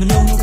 I'm no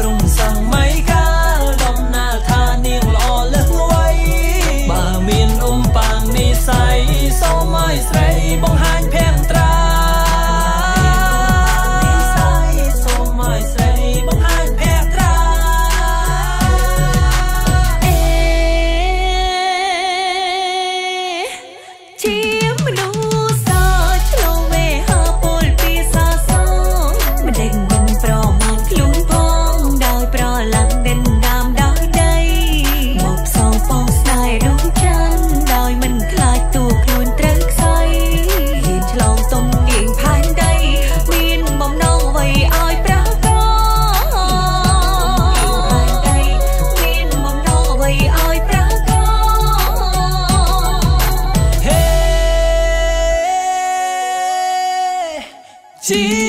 Cheese.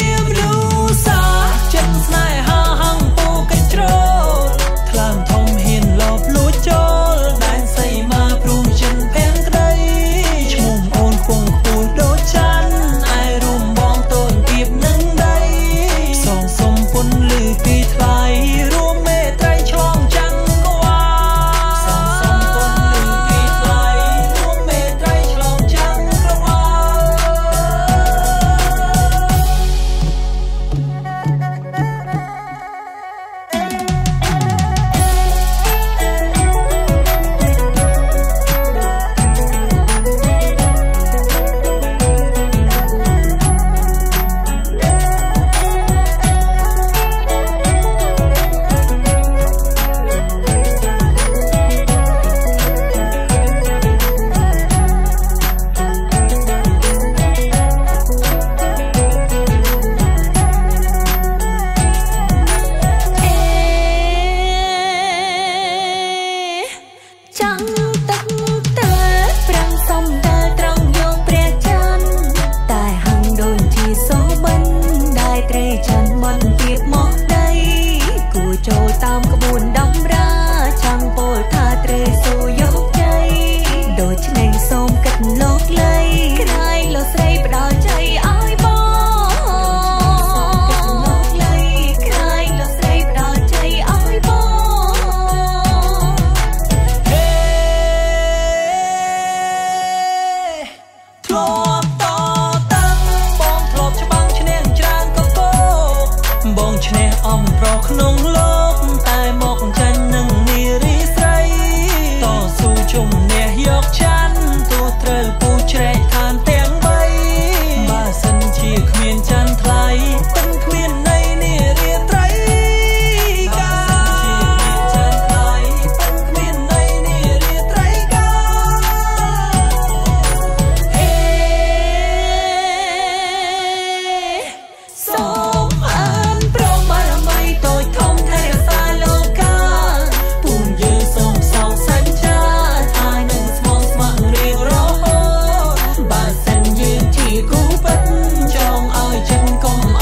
love. យើងជាគូពិតចង់ឲ្យចិត្តកុំ